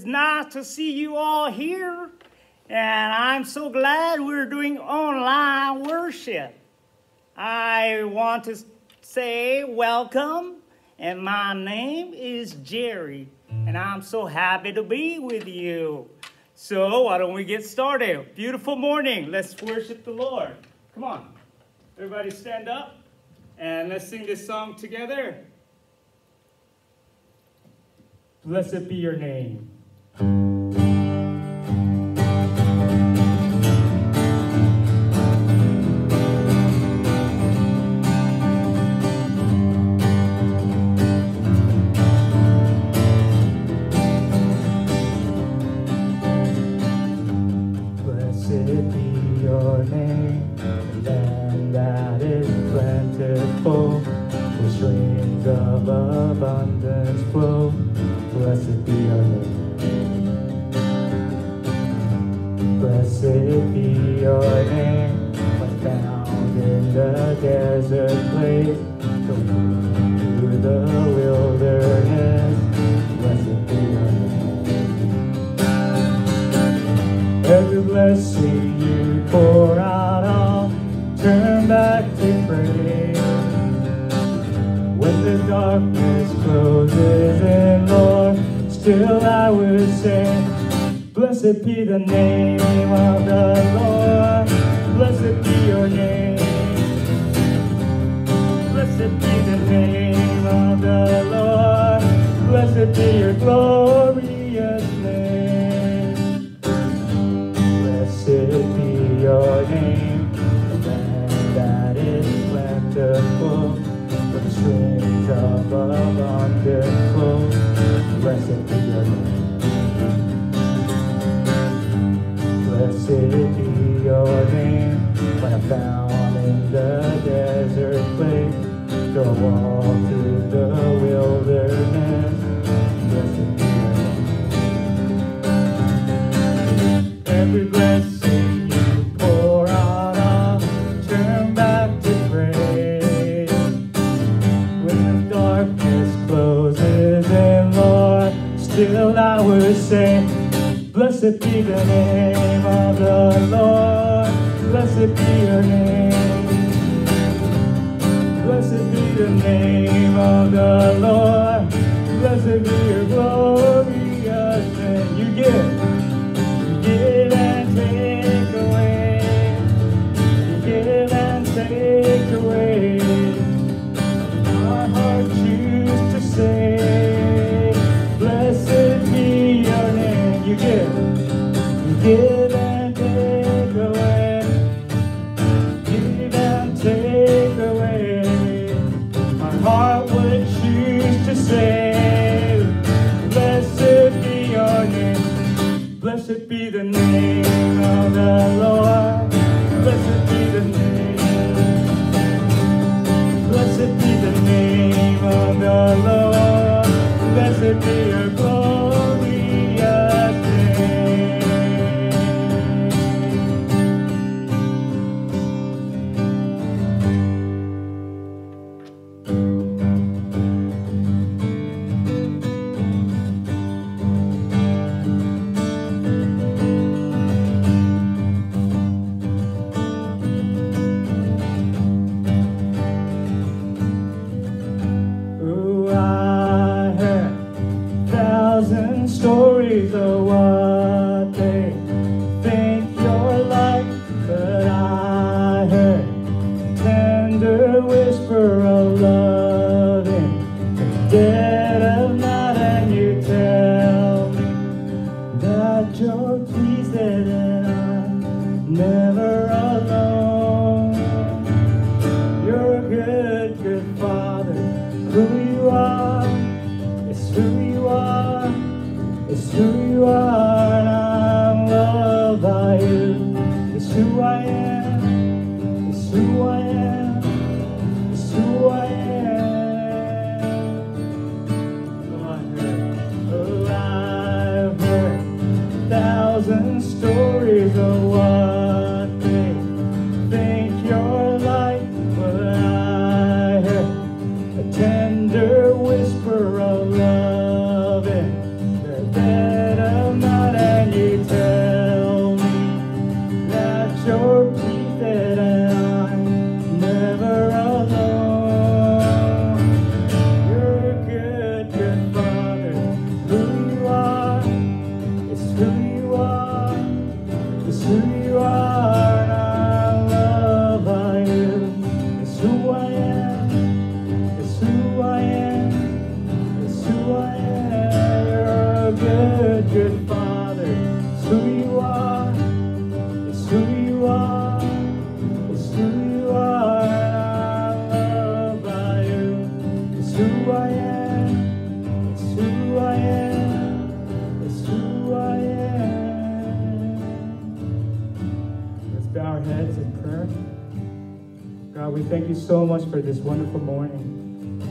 It's nice to see you all here, and I'm so glad we're doing online worship. I want to say welcome, and my name is Jerry, and I'm so happy to be with you. So, why don't we get started? Beautiful morning. Let's worship the Lord. Come on. Everybody stand up and let's sing this song together. Blessed be your name. Blessed found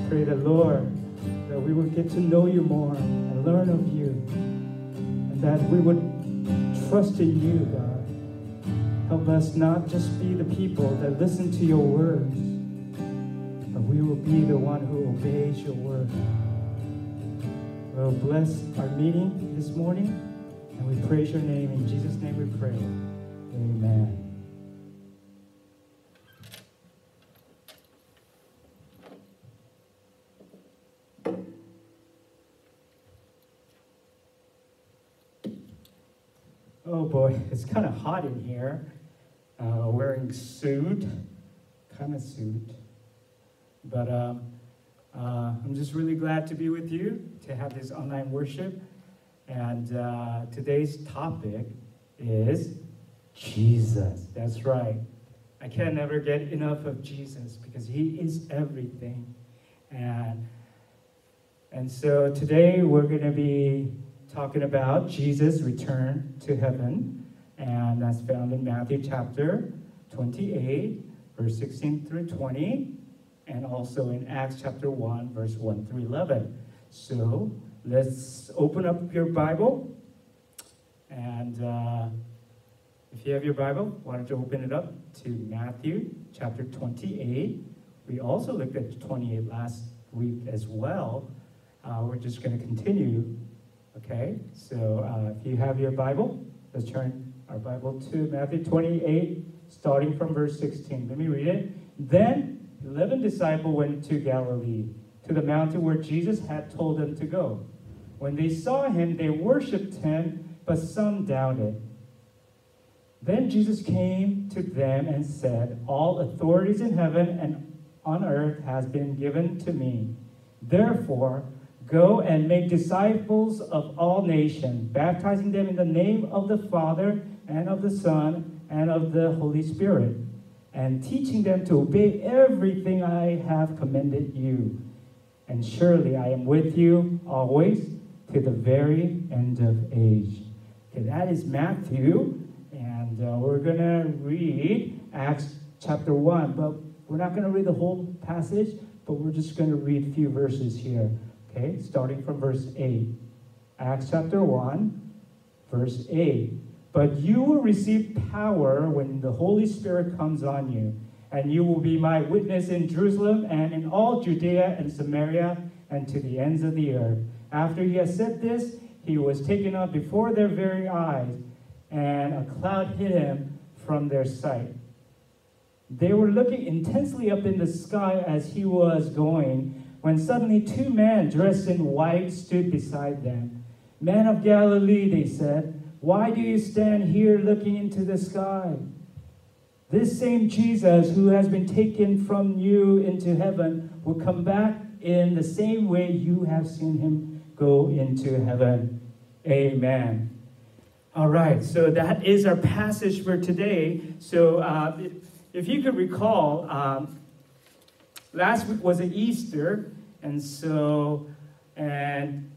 pray that, Lord, that we would get to know you more and learn of you. And that we would trust in you, God. Help us not just be the people that listen to your words, but we will be the one who obeys your word. Well, bless our meeting this morning, and we praise your name. In Jesus' name we pray. Amen. Boy, it's kind of hot in here. Uh, wearing suit, kind of suit. But um, uh, I'm just really glad to be with you to have this online worship. And uh, today's topic is Jesus. That's right. I can never get enough of Jesus because he is everything. And and so today we're going to be talking about Jesus' return to heaven, and that's found in Matthew chapter 28, verse 16 through 20, and also in Acts chapter 1, verse 1 through 11. So let's open up your Bible, and uh, if you have your Bible, why don't you open it up to Matthew chapter 28. We also looked at 28 last week as well. Uh, we're just going to continue Okay, so uh, if you have your Bible, let's turn our Bible to Matthew 28, starting from verse 16. Let me read it. Then 11 disciples went to Galilee, to the mountain where Jesus had told them to go. When they saw him, they worshipped him, but some doubted. Then Jesus came to them and said, All authorities in heaven and on earth has been given to me. Therefore, Go and make disciples of all nations, baptizing them in the name of the Father and of the Son and of the Holy Spirit, and teaching them to obey everything I have commanded you. And surely I am with you always to the very end of age. Okay, that is Matthew, and uh, we're going to read Acts chapter 1, but we're not going to read the whole passage, but we're just going to read a few verses here. Okay, starting from verse 8. Acts chapter 1, verse 8. But you will receive power when the Holy Spirit comes on you, and you will be my witness in Jerusalem and in all Judea and Samaria and to the ends of the earth. After he had said this, he was taken up before their very eyes, and a cloud hid him from their sight. They were looking intensely up in the sky as he was going when suddenly two men dressed in white stood beside them. Men of Galilee, they said, why do you stand here looking into the sky? This same Jesus who has been taken from you into heaven will come back in the same way you have seen him go into heaven. Amen. All right, so that is our passage for today. So uh, if you could recall, um, last week was Easter, and so, and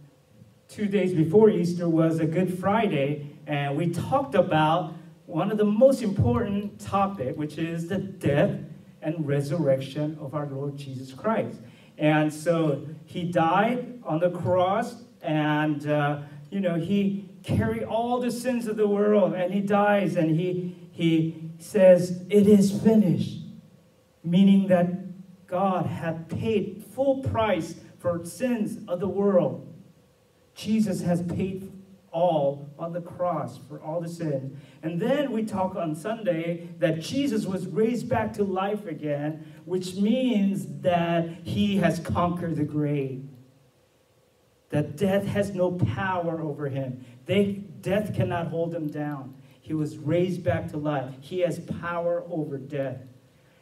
two days before Easter was a Good Friday, and we talked about one of the most important topic, which is the death and resurrection of our Lord Jesus Christ. And so he died on the cross, and uh, you know he carried all the sins of the world, and he dies, and he he says it is finished, meaning that God had paid full price for sins of the world. Jesus has paid all on the cross for all the sins. And then we talk on Sunday that Jesus was raised back to life again, which means that he has conquered the grave. That death has no power over him. They, death cannot hold him down. He was raised back to life. He has power over death.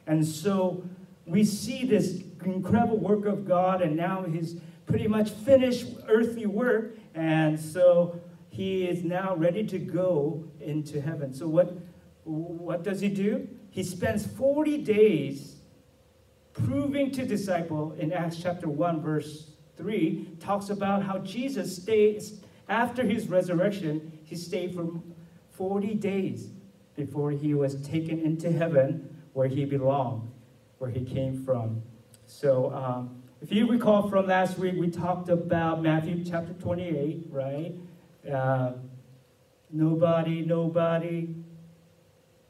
And so we see this incredible work of God, and now he's pretty much finished earthly work. And so he is now ready to go into heaven. So what, what does he do? He spends 40 days proving to disciple in Acts chapter 1, verse 3, talks about how Jesus stays, after his resurrection, he stayed for 40 days before he was taken into heaven where he belonged, where he came from. So, um, if you recall from last week, we talked about Matthew chapter 28, right? Uh, nobody, nobody,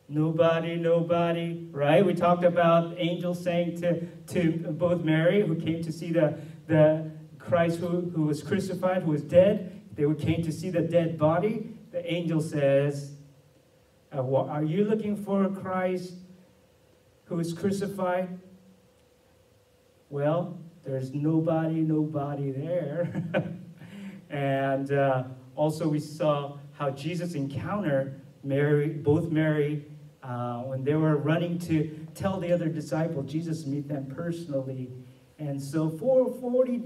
nobody, nobody, right? We talked about angels saying to, to both Mary, who came to see the, the Christ who, who was crucified, who was dead. They came to see the dead body. The angel says, uh, Are you looking for Christ who was crucified? Well, there's nobody, nobody there. and uh, also, we saw how Jesus encountered Mary, both Mary, uh, when they were running to tell the other disciple, Jesus meet them personally. And so, for 40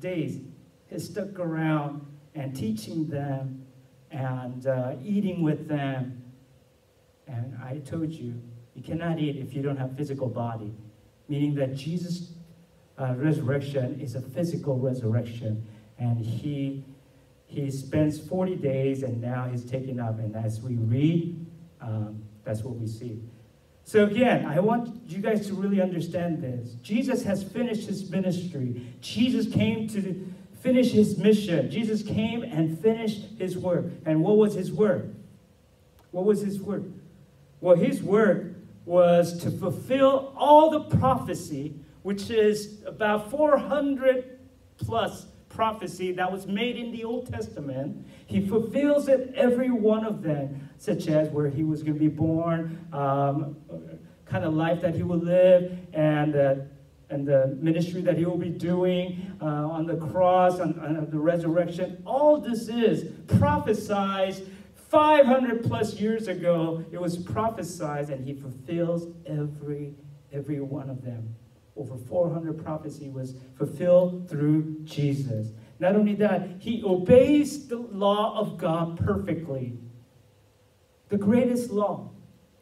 days, he stuck around and teaching them and uh, eating with them. And I told you, you cannot eat if you don't have physical body, meaning that Jesus' uh, resurrection is a physical resurrection, and he he spends 40 days, and now he's taken up. And as we read, um, that's what we see. So again, I want you guys to really understand this. Jesus has finished his ministry. Jesus came to finish his mission. Jesus came and finished his work. And what was his work? What was his work? Well, his work was to fulfill all the prophecy, which is about 400 plus prophecy that was made in the Old Testament. He fulfills it, every one of them, such as where he was going to be born, um, kind of life that he will live, and, uh, and the ministry that he will be doing uh, on the cross, on, on the resurrection. All this is prophesied 500 plus years ago, it was prophesied, and he fulfills every, every one of them. Over 400 prophecy was fulfilled through Jesus. Not only that, he obeys the law of God perfectly. The greatest law.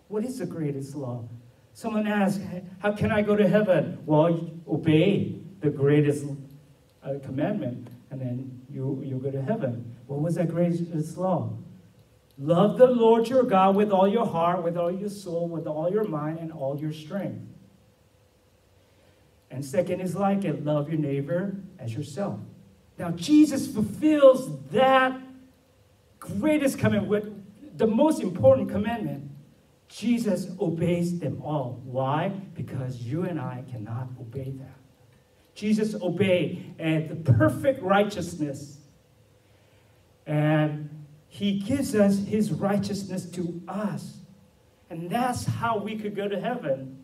What is the greatest law? Someone asks, How can I go to heaven? Well, obey the greatest uh, commandment, and then you, you go to heaven. What was that greatest law? Love the Lord your God with all your heart, with all your soul, with all your mind, and all your strength. And second is like it love your neighbor as yourself. Now, Jesus fulfills that greatest commandment, with the most important commandment. Jesus obeys them all. Why? Because you and I cannot obey that. Jesus obeyed and the perfect righteousness. And he gives us his righteousness to us. And that's how we could go to heaven.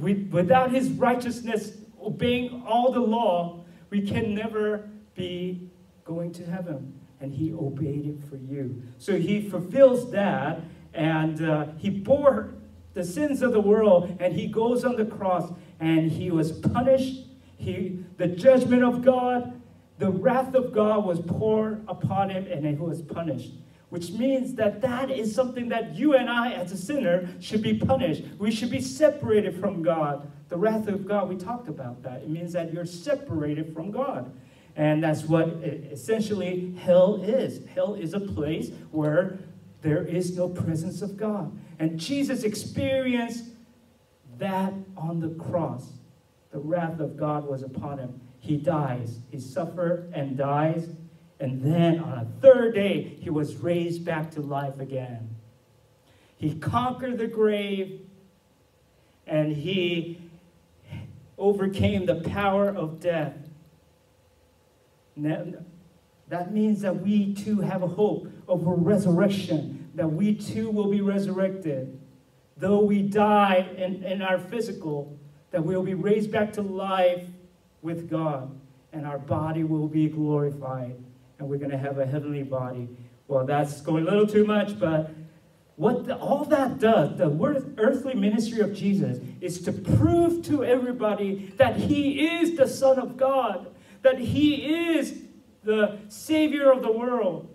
Without his righteousness, obeying all the law, we can never be going to heaven. And he obeyed it for you. So he fulfills that, and uh, he bore the sins of the world, and he goes on the cross, and he was punished. He, the judgment of God the wrath of God was poured upon him and he was punished. Which means that that is something that you and I, as a sinner, should be punished. We should be separated from God. The wrath of God, we talked about that. It means that you're separated from God. And that's what essentially hell is. Hell is a place where there is no presence of God. And Jesus experienced that on the cross. The wrath of God was upon him he dies. He suffered and dies. And then on a third day, he was raised back to life again. He conquered the grave and he overcame the power of death. That means that we too have a hope of a resurrection, that we too will be resurrected. Though we die in, in our physical, that we'll be raised back to life with God, and our body will be glorified, and we're going to have a heavenly body. Well, that's going a little too much, but what the, all that does, the word, earthly ministry of Jesus, is to prove to everybody that he is the Son of God, that he is the Savior of the world.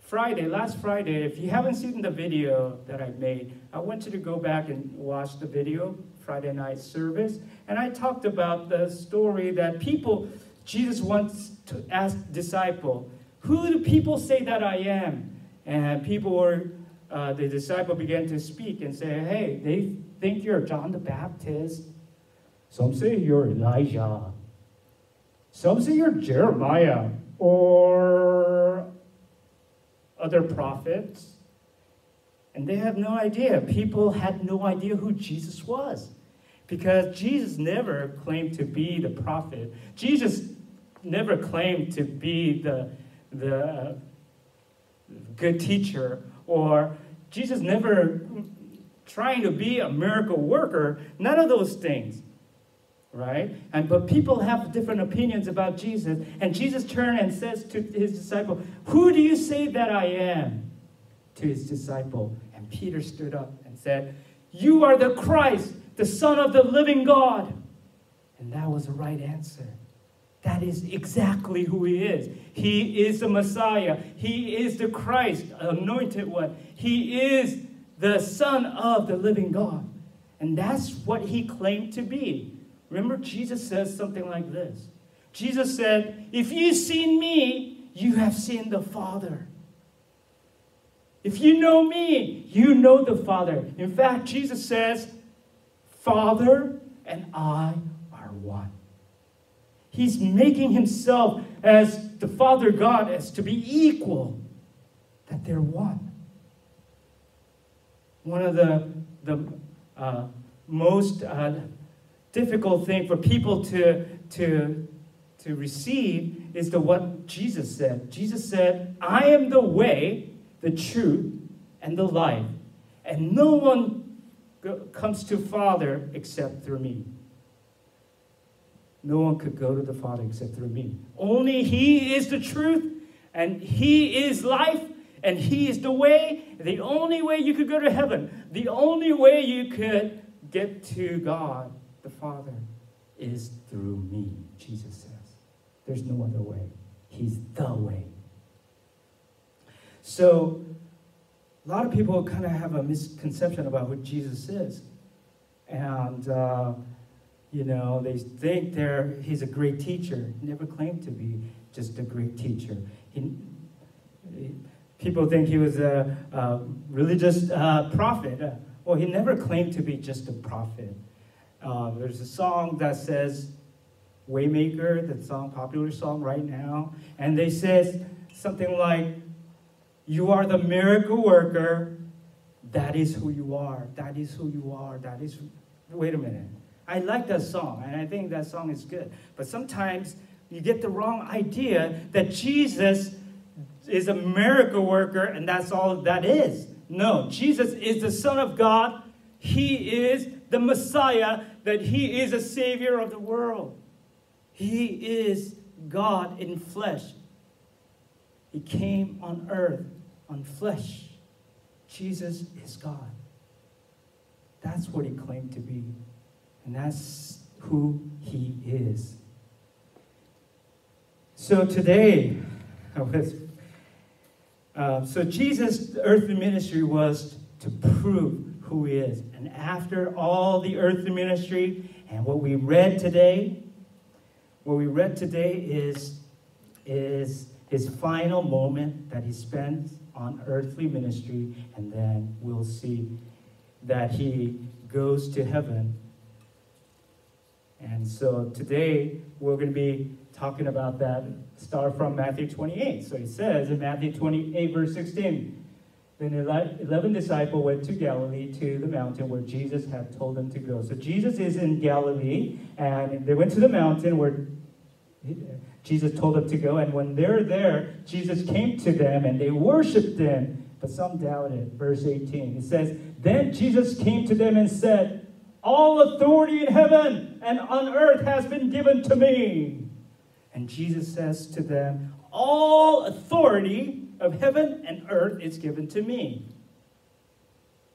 Friday, last Friday, if you haven't seen the video that I made, I want you to go back and watch the video, Friday night service. And I talked about the story that people, Jesus wants to ask disciple, who do people say that I am? And people were, uh, the disciple began to speak and say, hey, they think you're John the Baptist. Some say you're Elijah. Some say you're Jeremiah or other prophets. And they have no idea. People had no idea who Jesus was. Because Jesus never claimed to be the prophet. Jesus never claimed to be the the uh, good teacher, or Jesus never trying to be a miracle worker, none of those things. Right? And but people have different opinions about Jesus. And Jesus turned and says to his disciple, Who do you say that I am? To his disciple. And Peter stood up and said, You are the Christ, the Son of the living God. And that was the right answer. That is exactly who he is. He is the Messiah. He is the Christ, anointed one. He is the Son of the living God. And that's what he claimed to be. Remember, Jesus says something like this Jesus said, If you've seen me, you have seen the Father. If you know me, you know the Father. In fact, Jesus says, Father and I are one. He's making himself as the Father God as to be equal, that they're one. One of the, the uh, most uh, difficult thing for people to, to, to receive is the what Jesus said. Jesus said, I am the way, the truth, and the life. And no one comes to Father except through me. No one could go to the Father except through me. Only He is the truth, and He is life, and He is the way. The only way you could go to heaven, the only way you could get to God, the Father, is through me, Jesus says. There's no other way. He's the way. So, a lot of people kind of have a misconception about what Jesus is. And, uh, you know, they think they're, he's a great teacher. He never claimed to be just a great teacher. He, he, people think he was a, a religious uh, prophet. Well, he never claimed to be just a prophet. Uh, there's a song that says, Waymaker, the song, popular song right now, and they says something like, "You are the miracle worker. That is who you are. That is who you are. That is." Wait a minute. I like that song, and I think that song is good. But sometimes you get the wrong idea that Jesus is a miracle worker and that's all that is. No, Jesus is the Son of God. He is the Messiah, that He is a Savior of the world. He is God in flesh. He came on earth on flesh. Jesus is God. That's what He claimed to be. And that's who he is. So today, was, uh, so Jesus' earthly ministry was to prove who he is. And after all the earthly ministry and what we read today, what we read today is, is his final moment that he spends on earthly ministry, and then we'll see that he goes to heaven and so today we're going to be talking about that. Start from Matthew 28. So he says in Matthew 28, verse 16, then 11 disciples went to Galilee to the mountain where Jesus had told them to go. So Jesus is in Galilee, and they went to the mountain where Jesus told them to go. And when they're there, Jesus came to them and they worshiped him, but some doubted. Verse 18, it says, Then Jesus came to them and said, all authority in heaven and on earth has been given to me. And Jesus says to them, All authority, of heaven and earth is given to me.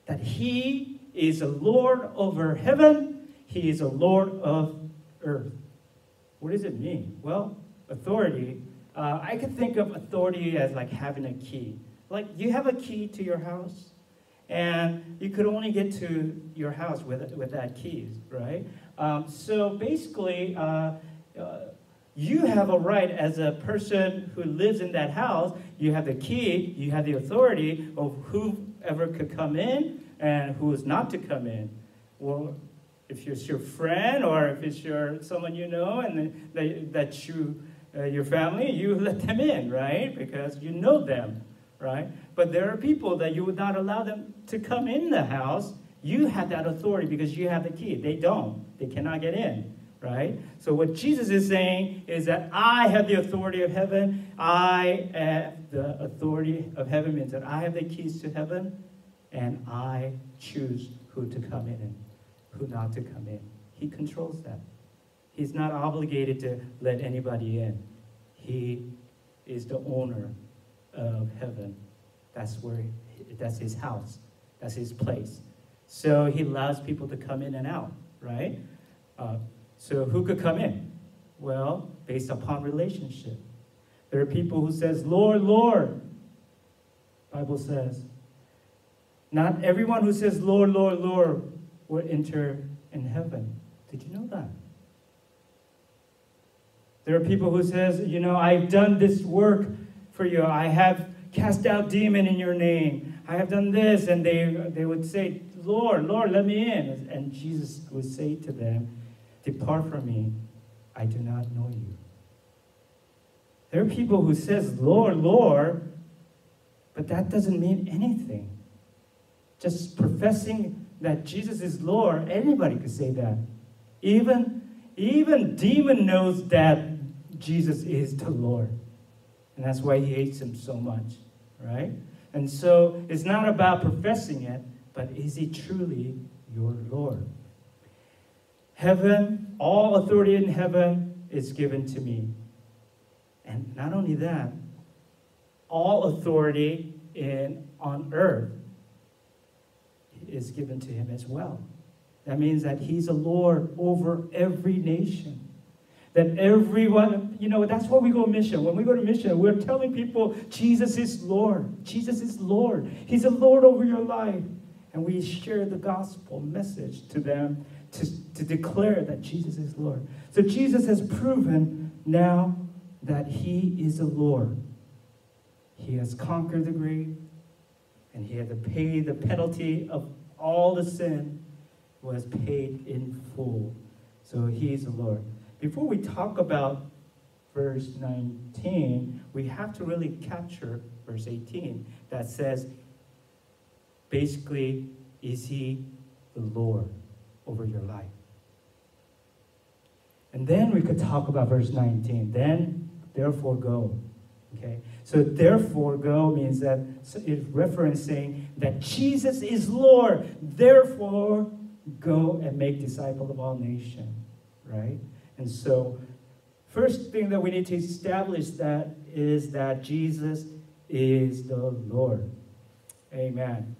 That he is a Lord over heaven, he is a Lord of earth. What does it mean? Well, authority, uh, I could think of authority as like having a key. Like you have a key to your house, and you could only get to your house with, with that key, right? Um, so basically, uh, uh, you have a right as a person who lives in that house, you have the key, you have the authority of whoever could come in and who is not to come in. Well, if it's your friend or if it's your someone you know and that, that you, uh, your family, you let them in, right? Because you know them, right? But there are people that you would not allow them to come in the house. You have that authority because you have the key. They don't. They cannot get in, right? So what Jesus is saying is that I have the authority of heaven. I have the authority of heaven means that I have the keys to heaven and I choose who to come in and who not to come in. He controls that. He's not obligated to let anybody in. He is the owner of heaven. That's where he, that's his house. That's his place. So he allows people to come in and out, right? Uh, so who could come in? Well, based upon relationship. There are people who says, "Lord, Lord." Bible says, not everyone who says, "Lord, Lord, Lord," will enter in heaven. Did you know that? There are people who says, "You know, I've done this work for you. I have cast out demon in your name. I have done this. And they, they would say, Lord, Lord, let me in. And Jesus would say to them, Depart from me. I do not know you. There are people who says, Lord, Lord, but that doesn't mean anything. Just professing that Jesus is Lord, anybody could say that. Even, even demon knows that Jesus is the Lord. And that's why he hates him so much, right? And so it's not about professing it, but is he truly your Lord? Heaven, all authority in heaven is given to me. And not only that, all authority in on earth is given to him as well. That means that he's a Lord over every nation that everyone, you know, that's why we go mission. When we go to mission, we're telling people Jesus is Lord. Jesus is Lord. He's a Lord over your life. And we share the gospel message to them to, to declare that Jesus is Lord. So Jesus has proven now that he is a Lord. He has conquered the grave, and he had to pay the penalty of all the sin was paid in full. So he is the Lord before we talk about verse 19, we have to really capture verse 18 that says, basically, is he the Lord over your life? And then we could talk about verse 19. Then, therefore, go. Okay? So, therefore, go means that it's referencing that Jesus is Lord. Therefore, go and make disciples of all nations. Right? And so, first thing that we need to establish that is that Jesus is the Lord. Amen.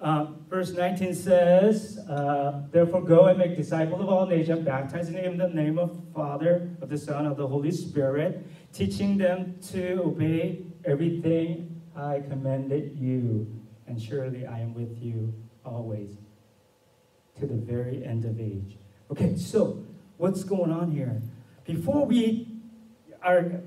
Uh, verse 19 says, uh, Therefore go and make disciples of all nations, baptizing them in the name of the Father, of the Son, of the Holy Spirit, teaching them to obey everything I commanded you. And surely I am with you always to the very end of age. Okay, so what's going on here? Before we are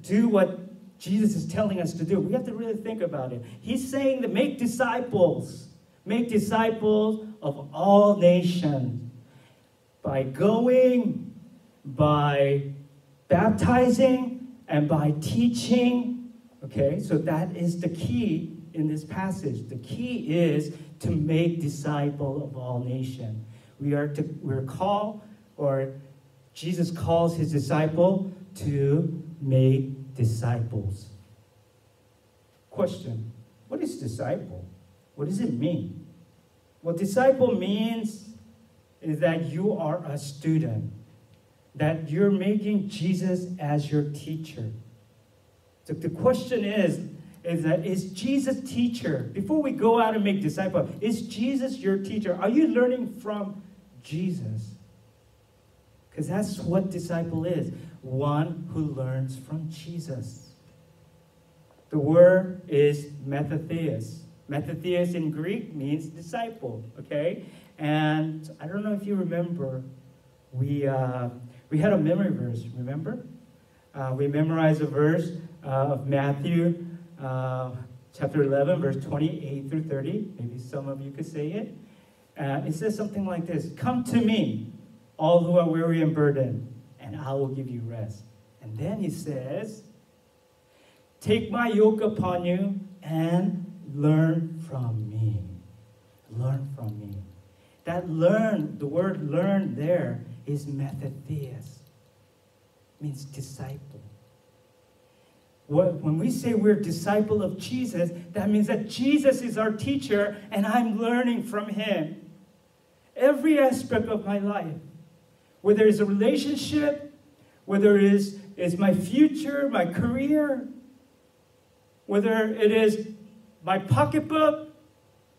do what Jesus is telling us to do, we have to really think about it. He's saying to make disciples, make disciples of all nations by going, by baptizing, and by teaching. Okay, so that is the key in this passage. The key is to make disciple of all nations. We are to, we're called, or Jesus calls his disciple to make disciples. Question What is disciple? What does it mean? What disciple means is that you are a student, that you're making Jesus as your teacher. So the question is, is that is Jesus teacher? Before we go out and make disciples, is Jesus your teacher? Are you learning from Jesus? Because that's what disciple is one who learns from Jesus. The word is mathetheus. Mathetheus in Greek means disciple, okay? And I don't know if you remember, we, uh, we had a memory verse, remember? Uh, we memorized a verse uh, of Matthew uh, chapter 11, verse 28 through 30. Maybe some of you could say it. Uh, it says something like this Come to me, all who are weary and burdened, and I will give you rest. And then he says, Take my yoke upon you and learn from me. Learn from me. That learn, the word learn there is mathetheus, means disciple. When we say we're disciple of Jesus, that means that Jesus is our teacher and I'm learning from him. Every aspect of my life, whether it's a relationship, whether it is, is my future, my career, whether it is my pocketbook,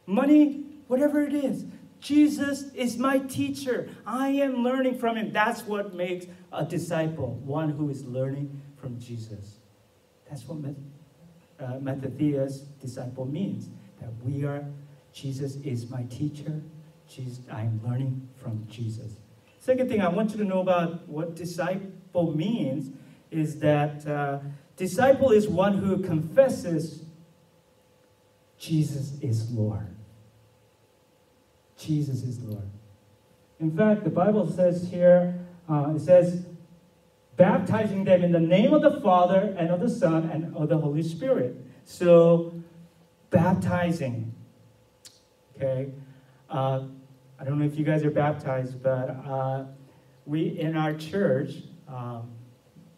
money, whatever it is. Jesus is my teacher. I am learning from him. That's what makes a disciple, one who is learning from Jesus. That's what uh, disciple means. That we are, Jesus is my teacher. Jesus, I'm learning from Jesus. Second thing I want you to know about what disciple means is that uh, disciple is one who confesses Jesus is Lord. Jesus is Lord. In fact, the Bible says here, uh, it says, baptizing them in the name of the Father and of the Son and of the Holy Spirit. So, baptizing. Okay? Uh, I don't know if you guys are baptized, but uh, we in our church, um,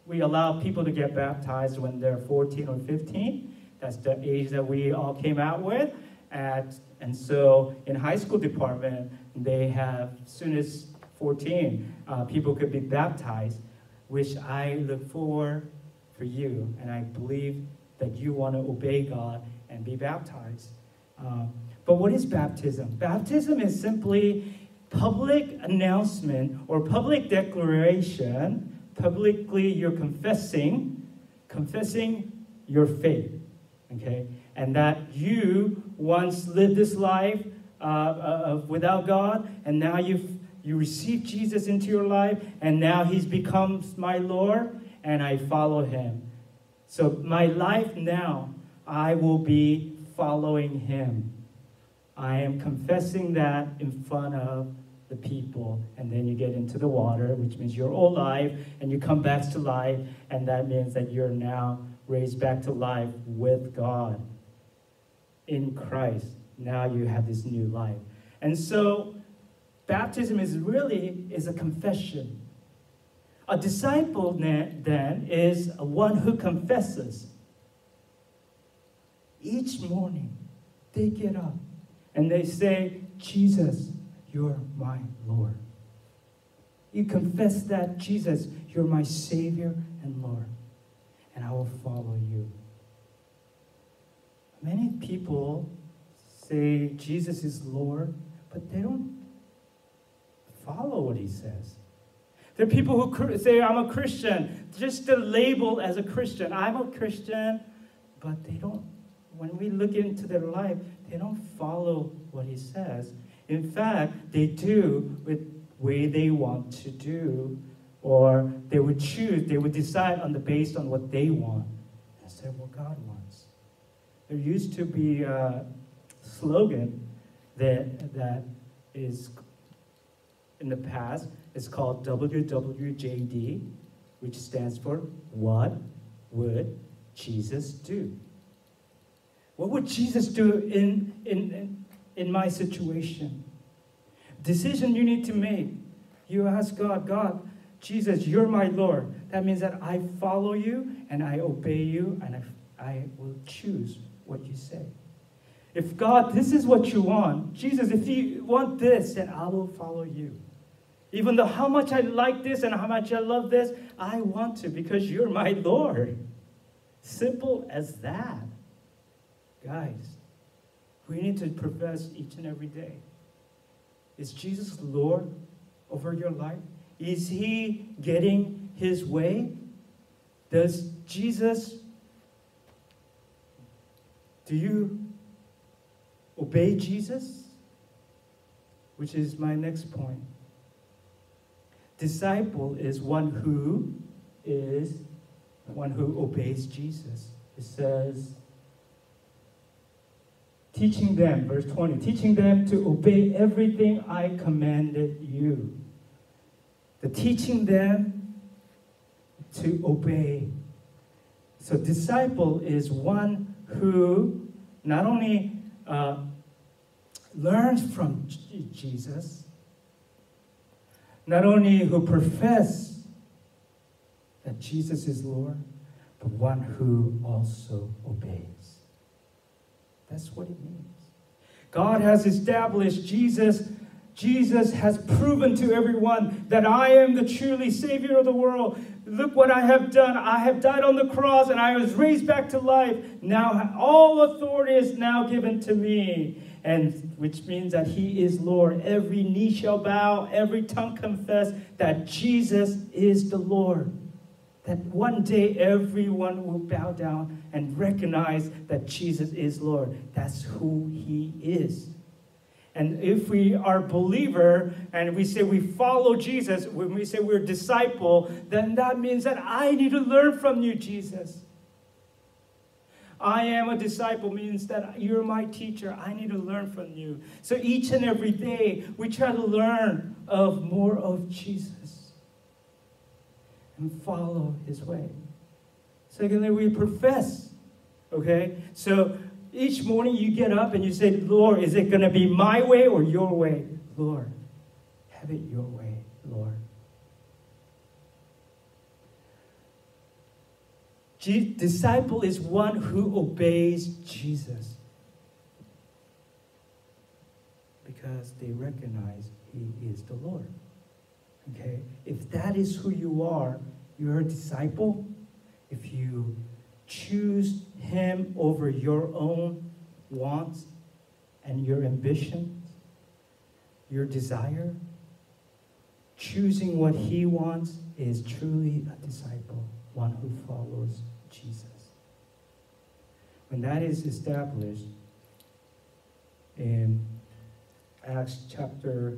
we allow people to get baptized when they're 14 or 15. That's the age that we all came out with. At, and so in high school department, they have, as soon as 14, uh, people could be baptized which I look forward for you, and I believe that you want to obey God and be baptized. Um, but what is baptism? Baptism is simply public announcement or public declaration. Publicly, you're confessing, confessing your faith. Okay, and that you once lived this life uh, uh, without God, and now you've you receive Jesus into your life, and now he's becomes my Lord, and I follow him. So my life now, I will be following him. I am confessing that in front of the people. And then you get into the water, which means you're alive, and you come back to life, and that means that you're now raised back to life with God in Christ. Now you have this new life. And so Baptism is really is a confession. A disciple then is one who confesses. Each morning, they get up and they say, Jesus, you're my Lord. You confess that, Jesus, you're my Savior and Lord, and I will follow you. Many people say Jesus is Lord, but they don't follow what he says. There are people who say, I'm a Christian, just to label as a Christian. I'm a Christian, but they don't, when we look into their life, they don't follow what he says. In fact, they do with way they want to do, or they would choose, they would decide on the based on what they want instead of what God wants. There used to be a slogan that, that is in the past is called WWJD, which stands for What Would Jesus Do? What would Jesus do in, in, in my situation? Decision you need to make. You ask God, God, Jesus, you're my Lord. That means that I follow you and I obey you and I, I will choose what you say. If God, this is what you want, Jesus, if you want this, then I will follow you. Even though how much I like this and how much I love this, I want to because you're my Lord. Simple as that. Guys, we need to profess each and every day. Is Jesus Lord over your life? Is he getting his way? Does Jesus, do you obey Jesus? Which is my next point. Disciple is one who is one who obeys Jesus. It says, teaching them, verse 20, teaching them to obey everything I commanded you. The teaching them to obey. So, disciple is one who not only uh, learns from Jesus, not only who profess that Jesus is Lord, but one who also obeys. That's what it means. God has established Jesus. Jesus has proven to everyone that I am the truly Savior of the world. Look what I have done. I have died on the cross and I was raised back to life. Now all authority is now given to me. And which means that he is Lord. Every knee shall bow, every tongue confess that Jesus is the Lord that one day everyone will bow down and recognize that Jesus is Lord. That's who he is. And if we are believer and we say we follow Jesus, when we say we're disciple, then that means that I need to learn from you, Jesus. I am a disciple means that you're my teacher. I need to learn from you. So each and every day we try to learn of more of Jesus and follow his way. Secondly, we profess. Okay? So each morning you get up and you say, Lord, is it going to be my way or your way? Lord, have it your way, Lord. Disciple is one who obeys Jesus because they recognize he is the Lord. Okay? If that is who you are, you're a disciple. If you choose Him over your own wants and your ambitions, your desire, choosing what He wants is truly a disciple, one who follows Jesus. When that is established in Acts chapter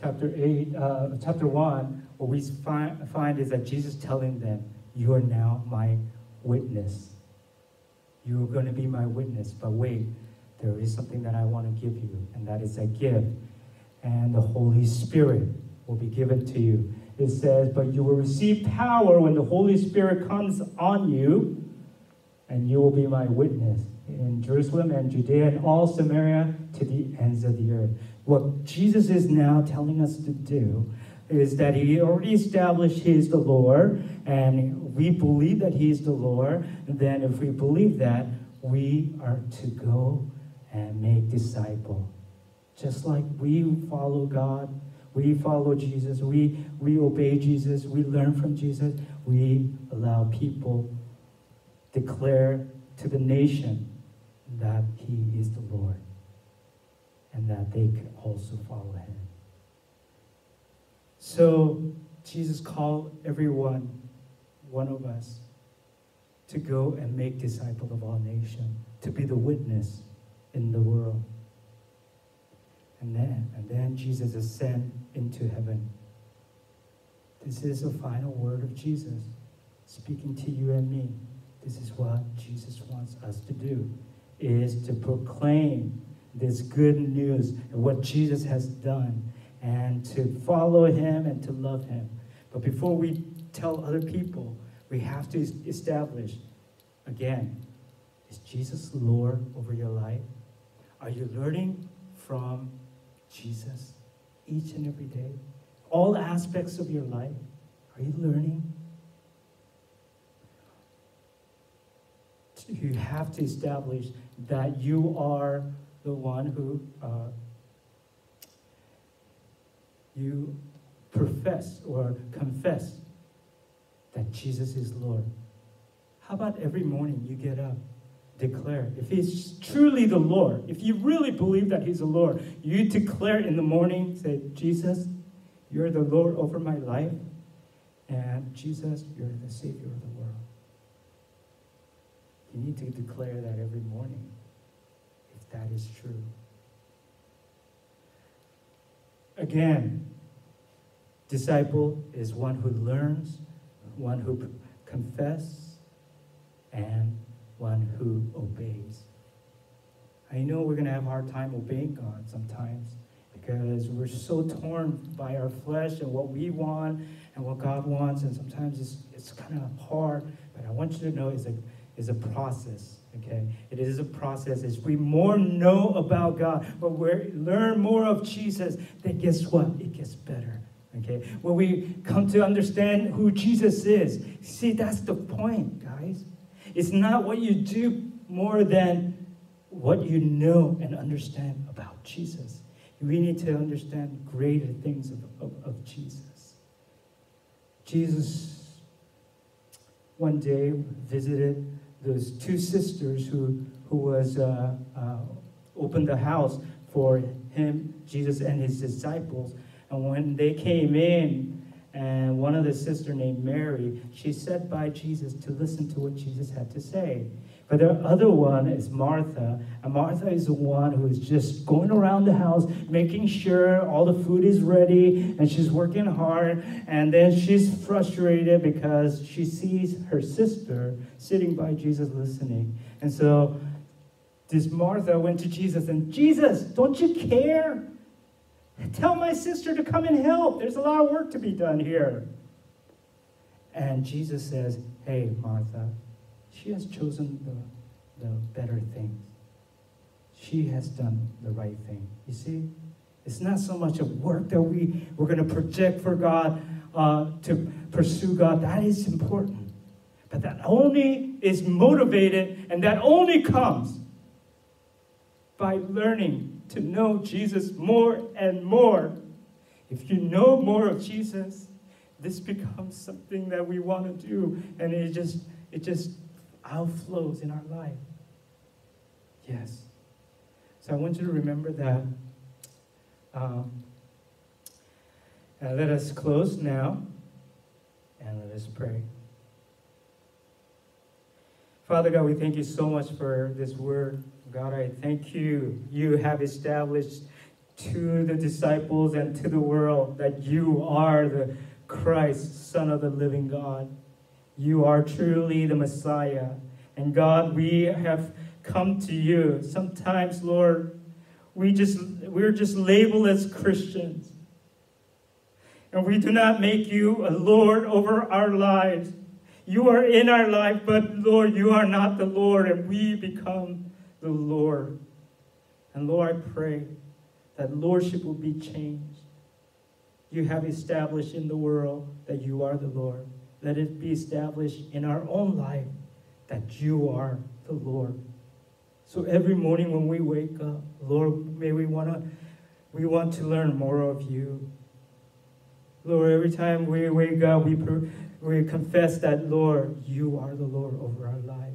chapter 8, uh, chapter 1, what we find, find is that Jesus telling them, You are now my witness. You're going to be my witness. But wait, there is something that I want to give you, and that is a gift. And the Holy Spirit will be given to you. It says, But you will receive power when the Holy Spirit comes on you, and you will be my witness in Jerusalem and Judea and all Samaria to the ends of the earth. What Jesus is now telling us to do is that he already established he is the Lord, and we believe that he is the Lord. then, if we believe that, we are to go and make disciple. Just like we follow God, we follow Jesus, we, we obey Jesus, we learn from Jesus, we allow people declare to the nation that he is the Lord and that they could also follow him. So Jesus called everyone, one of us, to go and make disciples of all nations, to be the witness in the world. And then, and then Jesus ascended into heaven. This is the final word of Jesus speaking to you and me. This is what Jesus wants us to do, is to proclaim this good news of what Jesus has done and to follow him and to love him. But before we tell other people, we have to establish again is Jesus Lord over your life? Are you learning from Jesus each and every day? All aspects of your life? Are you learning? You have to establish that you are the one who uh, you profess or confess that Jesus is Lord. How about every morning you get up, declare, if He's truly the Lord, if you really believe that He's the Lord, you declare in the morning, say, Jesus, you're the Lord over my life, and Jesus, you're the Savior of the world. You need to declare that every morning if that is true. Again, disciple is one who learns, one who confesses, and one who obeys. I know we're going to have a hard time obeying God sometimes because we're so torn by our flesh and what we want and what God wants, and sometimes it's, it's kind of hard. But I want you to know it's a, it's a process. Okay, it is a process. As we more know about God, but we learn more of Jesus, then guess what? It gets better. Okay, when we come to understand who Jesus is, see that's the point, guys. It's not what you do more than what you know and understand about Jesus. We need to understand greater things of, of, of Jesus. Jesus one day visited those two sisters who, who was uh, uh, opened the house for him, Jesus, and his disciples. And when they came in, and one of the sister named Mary, she sat by Jesus to listen to what Jesus had to say. But the other one is Martha, and Martha is the one who is just going around the house, making sure all the food is ready, and she's working hard. And then she's frustrated because she sees her sister sitting by Jesus listening. And so this Martha went to Jesus and, Jesus, don't you care? Tell my sister to come and help. There's a lot of work to be done here. And Jesus says, Hey, Martha, she has chosen the, the better things. She has done the right thing. You see? It's not so much a work that we, we're going to project for God uh, to pursue God. That is important. But that only is motivated and that only comes by learning to know Jesus more and more. If you know more of Jesus, this becomes something that we want to do, and it just it just outflows in our life. Yes. So I want you to remember that. Um, let us close now and let us pray. Father God, we thank you so much for this word. God, I thank you. You have established to the disciples and to the world that you are the Christ, Son of the living God. You are truly the Messiah. And God, we have come to you. Sometimes, Lord, we just we're just labeled as Christians. And we do not make you a Lord over our lives. You are in our life, but Lord, you are not the Lord, and we become the Lord. And Lord, I pray that Lordship will be changed. You have established in the world that you are the Lord. Let it be established in our own life that you are the Lord. So every morning when we wake up, Lord, may we want to we want to learn more of you. Lord, every time we wake up, we, we confess that, Lord, you are the Lord over our life.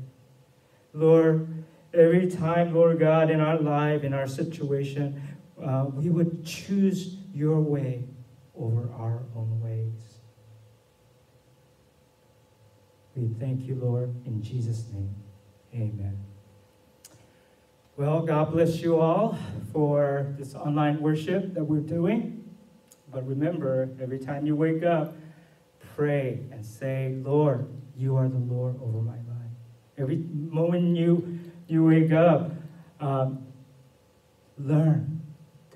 Lord, every time, Lord God, in our life, in our situation, uh, we would choose your way over our own ways. We thank you, Lord, in Jesus' name. Amen. Well, God bless you all for this online worship that we're doing. But remember, every time you wake up, pray and say, Lord, you are the Lord over my life. Every moment you you wake up, um, learn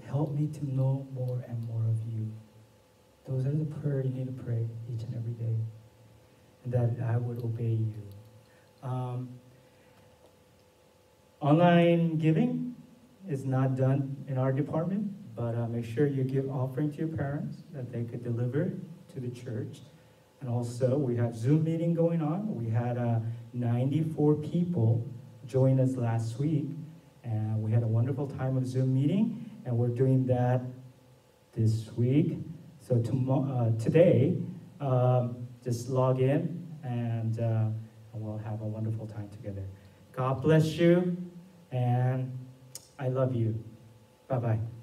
help me to know more and more of you. Those are the prayers you need to pray each and every day, and that I would obey you. Um, online giving is not done in our department, but uh, make sure you give offering to your parents that they could deliver to the church. And also, we have Zoom meeting going on. We had uh, 94 people joined us last week, and we had a wonderful time of Zoom meeting, and we're doing that this week. So tomorrow, uh, today, um, just log in and, uh, and we'll have a wonderful time together. God bless you, and I love you. Bye bye.